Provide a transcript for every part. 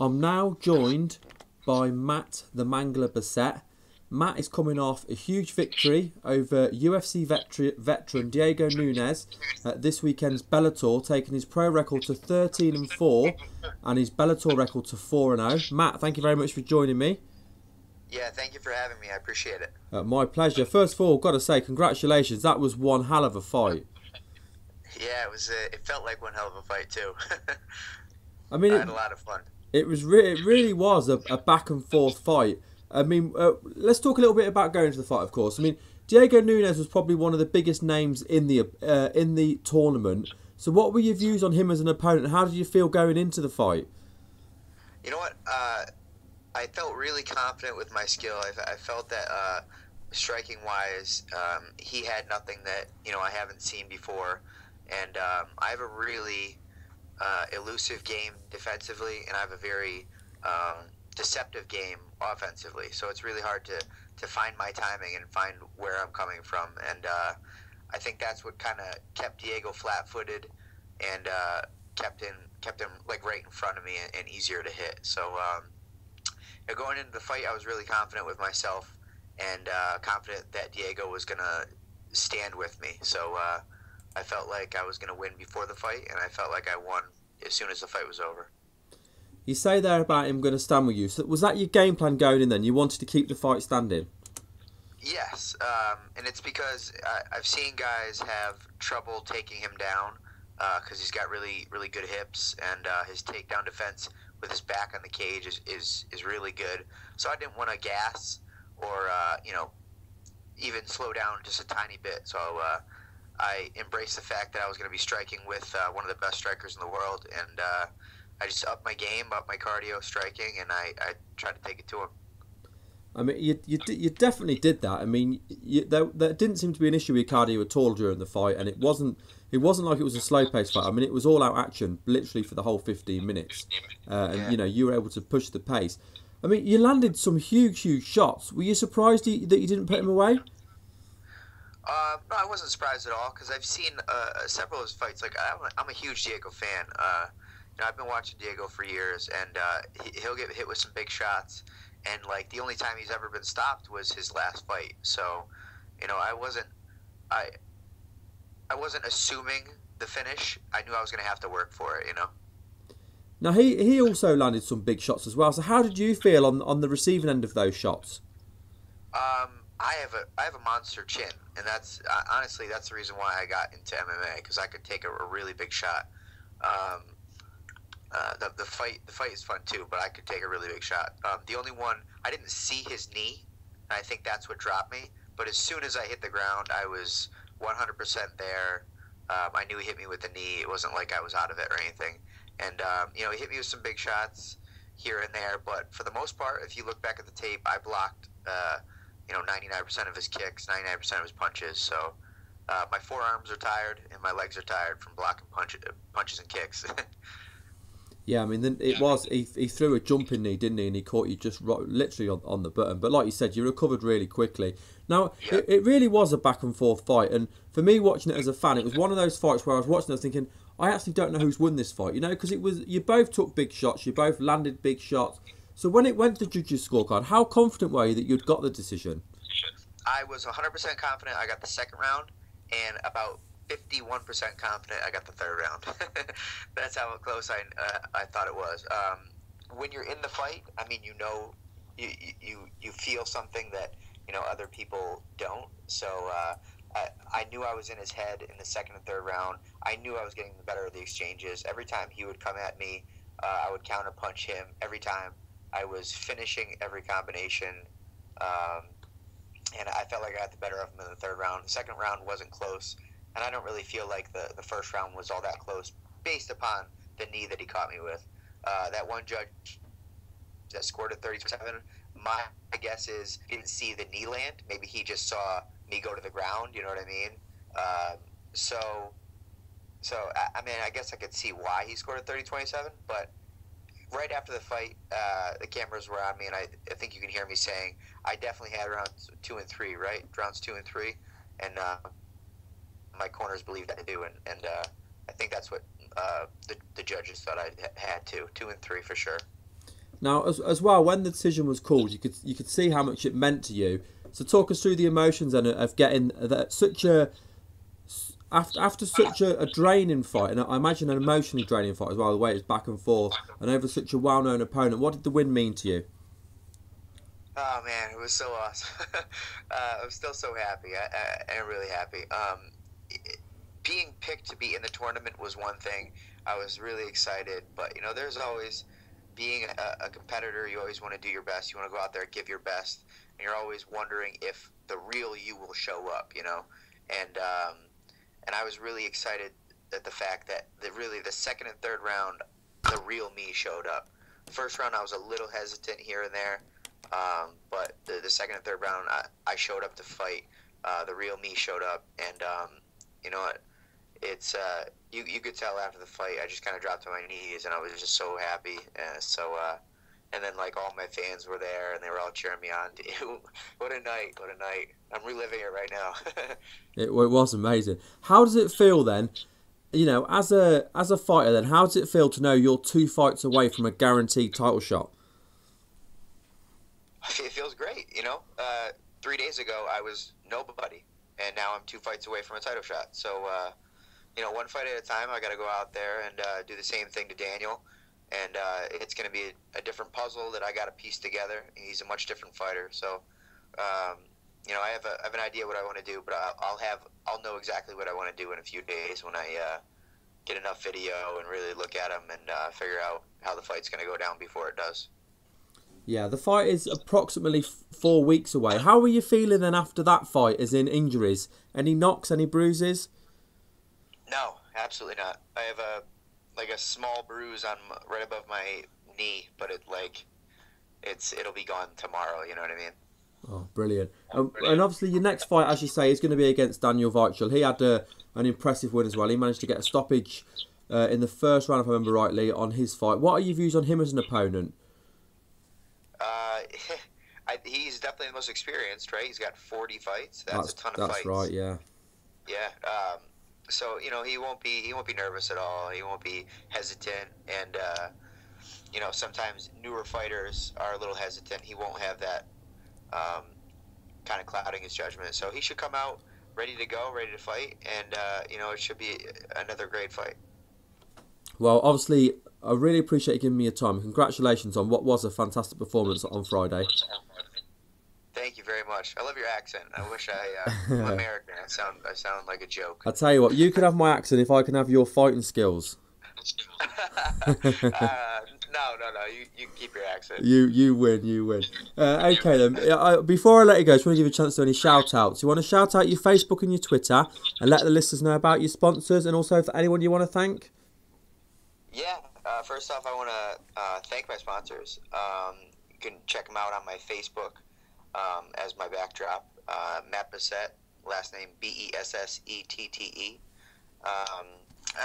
I'm now joined by Matt the Mangler Bessette. Matt is coming off a huge victory over UFC veteran, veteran Diego Nunes at this weekend's Bellator, taking his pro record to 13 and 4 and his Bellator record to 4 and 0. Matt, thank you very much for joining me. Yeah, thank you for having me. I appreciate it. Uh, my pleasure. First of all, got to say congratulations. That was one hell of a fight. Yeah, it was. Uh, it felt like one hell of a fight too. I mean, I it, had a lot of fun. It was re- it really was a, a back and forth fight. I mean, uh, let's talk a little bit about going to the fight. Of course, I mean Diego Nunes was probably one of the biggest names in the uh, in the tournament. So, what were your views on him as an opponent? How did you feel going into the fight? You know what? Uh, I felt really confident with my skill. I, I felt that uh, striking wise, um, he had nothing that you know I haven't seen before, and um, I have a really uh, elusive game defensively, and I have a very um, deceptive game offensively. So it's really hard to to find my timing and find where I'm coming from, and uh, I think that's what kind of kept Diego flat-footed and uh, kept him kept him like right in front of me and, and easier to hit. So. Um, you know, going into the fight, I was really confident with myself and uh, confident that Diego was going to stand with me. So uh, I felt like I was going to win before the fight, and I felt like I won as soon as the fight was over. You say there about him going to stand with you. So was that your game plan going in? Then you wanted to keep the fight standing. Yes, um, and it's because I, I've seen guys have trouble taking him down because uh, he's got really, really good hips, and uh, his takedown defense with his back on the cage is, is, is really good. So I didn't want to gas or, uh, you know, even slow down just a tiny bit. So uh, I embraced the fact that I was going to be striking with uh, one of the best strikers in the world. And uh, I just upped my game, upped my cardio striking, and I, I tried to take it to him. I mean, you, you, you definitely did that. I mean, you, there, there didn't seem to be an issue with cardio at all during the fight, and it wasn't it wasn't like it was a slow paced fight. I mean, it was all out action, literally for the whole 15 minutes, uh, and you know you were able to push the pace. I mean, you landed some huge, huge shots. Were you surprised that you didn't put him away? Uh, no, I wasn't surprised at all because I've seen uh, several of his fights. Like I'm a, I'm a huge Diego fan. Uh, you know, I've been watching Diego for years, and uh, he, he'll get hit with some big shots. And like the only time he's ever been stopped was his last fight. So, you know, I wasn't, I, I wasn't assuming the finish. I knew I was going to have to work for it. You know. Now he he also landed some big shots as well. So how did you feel on on the receiving end of those shots? Um, I have a I have a monster chin, and that's uh, honestly that's the reason why I got into MMA because I could take a, a really big shot. Um, uh, the, the fight the fight is fun too, but I could take a really big shot. Um, the only one I didn't see his knee, and I think that's what dropped me. But as soon as I hit the ground, I was 100% there. Um, I knew he hit me with the knee. It wasn't like I was out of it or anything. And um, you know, he hit me with some big shots here and there. But for the most part, if you look back at the tape, I blocked. Uh, you know, 99% of his kicks, 99% of his punches. So uh, my forearms are tired and my legs are tired from blocking punch, punches and kicks. Yeah, I mean, then it was he, he threw a jumping knee, didn't he? And he caught you just ro- literally on, on the button. But like you said, you recovered really quickly. Now Yeah. it, it really was a back and forth fight, and for me watching it as a fan, it was one of those fights where I was watching, it, I was thinking, I actually don't know who's won this fight, you know, because it was you both took big shots, you both landed big shots. So when it went to judges' scorecard, how confident were you that you'd got the decision? I was 100% confident I got the second round and about 51% confident I got the third round. That's how close I, uh, I thought it was. Um, when you're in the fight, I mean, you know, you, you, you feel something that, you know, other people don't. So uh, I, I knew I was in his head in the second and third round. I knew I was getting the better of the exchanges. Every time he would come at me, uh, I would counter punch him. Every time I was finishing every combination. Um, and I felt like I got the better of him in the third round. The second round wasn't close, and I don't really feel like the, the first round was all that close based upon the knee that he caught me with. Uh, that one judge that scored at 37, my guess is he didn't see the knee land. Maybe he just saw me go to the ground. You know what I mean? Um, so, so I, I mean, I guess I could see why he scored at 30-27, but right after the fight, uh, the cameras were on me, and I, I think you can hear me saying I definitely had rounds two and three, right? Rounds two and three, and uh, my corners believed I do, and, and uh, I think that's what uh, the, the judges thought I had two, two and three for sure. Now, as, as well, when the decision was called, you could you could see how much it meant to you. So, talk us through the emotions and of getting that such a after after such a, a draining fight, and I imagine an emotionally draining fight as well. The way it's back and forth, and over such a well-known opponent. What did the win mean to you? Oh man, it was so awesome. uh, I'm still so happy. I, am really happy. Um, it, being picked to be in the tournament was one thing. I was really excited, but you know, there's always being a, a competitor. You always want to do your best. You want to go out there, give your best, and you're always wondering if the real you will show up. You know, and um, and I was really excited at the fact that the really the second and third round, the real me showed up. First round, I was a little hesitant here and there. Um, but the, the second and third round, I, I showed up to fight. Uh, the real me showed up, and um, you know what? It's uh, you you could tell after the fight. I just kind of dropped to my knees, and I was just so happy. Uh, so and then like all my fans were there, and they were all cheering me on. what a night! What a night! I'm reliving it right now. it, it was amazing. How does it feel then? You know, as a as a fighter, then how does it feel to know you're two fights away from a guaranteed title shot? it feels great. You know, uh, three days ago I was nobody, and now I'm two fights away from a title shot. So, uh, you know, one fight at a time. I got to go out there and uh, do the same thing to Daniel, and uh, it's going to be a, a, different puzzle that I got to piece together. He's a much different fighter, so. Um, you know, I have, a, I have an idea what I want to do, but I'll, I'll have I'll know exactly what I want to do in a few days when I uh, get enough video and really look at him and uh, figure out how the fight's going to go down before it does. Yeah, the fight is approximately four weeks away. How are you feeling then after that fight, as in injuries? Any knocks, any bruises? No, absolutely not. I have a like a small bruise on right above my knee, but it like it's it'll be gone tomorrow. You know what I mean? Oh, brilliant. Um, and obviously, your next fight, as you say, is going to be against Daniel Weichel. He had a, uh, an impressive win as well. He managed to get a stoppage uh, in the first round, if I remember rightly, on his fight. What are your views on him as an opponent? Uh, I, he's definitely the most experienced, right? He's got 40 fights. That's, that's a ton of that's fights. That's right, yeah. Yeah. Um, so you know he won't be he won't be nervous at all. He won't be hesitant, and uh, you know sometimes newer fighters are a little hesitant. He won't have that um, kind of clouding his judgment. So he should come out ready to go, ready to fight, and uh, you know it should be another great fight. Well, obviously, I really appreciate you giving me your time. Congratulations on what was a fantastic performance on Friday. Very much. I love your accent. I wish I uh, am American. I sound I sound like a joke. I tell you what, you can have my accent if I can have your fighting skills. uh, no, no, no. You, you keep your accent. You you win. You win. Uh, okay then. I, before I let you go, I just want to give you a chance to any shout outs. You want to shout out your Facebook and your Twitter and let the listeners know about your sponsors and also for anyone you want to thank. Yeah, uh, first off, I want to uh, thank my sponsors. Um, you can check them out on my Facebook um, as my backdrop. Uh, Matt Bessette, last name B E S S E T T E. Um,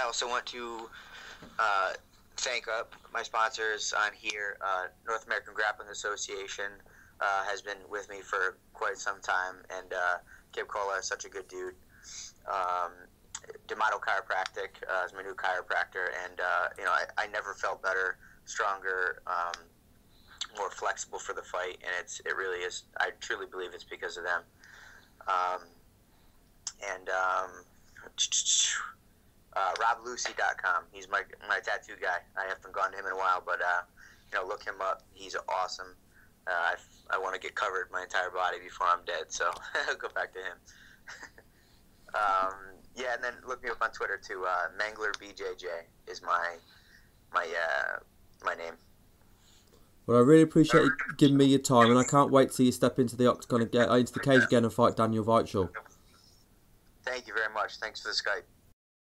also want to uh, thank up my sponsors on here. Uh, North American Grappling Association uh, has been with me for quite some time, and Kipp Kollar is such a good dude. Um, D'Amato Chiropractic uh, is my new chiropractor, and uh, you know I, I never felt better, stronger, um, more flexible for the fight, and it's it really is. I truly believe it's because of them. Um, and um, uh, RobLucy.com. He's my my tattoo guy. I haven't gone to him in a while, but uh, you know, look him up. He's awesome. Uh, I, I want to get covered my entire body before I'm dead, so go back to him. um, yeah, and then look me up on Twitter too. Uh, Mangler BJJ is my my uh, my name. Well, I really appreciate you giving me your time, and I can't wait see you step into the octagon again, uh, into the cage again, and fight Daniel Weichel. Thank you very much. Thanks for the Skype.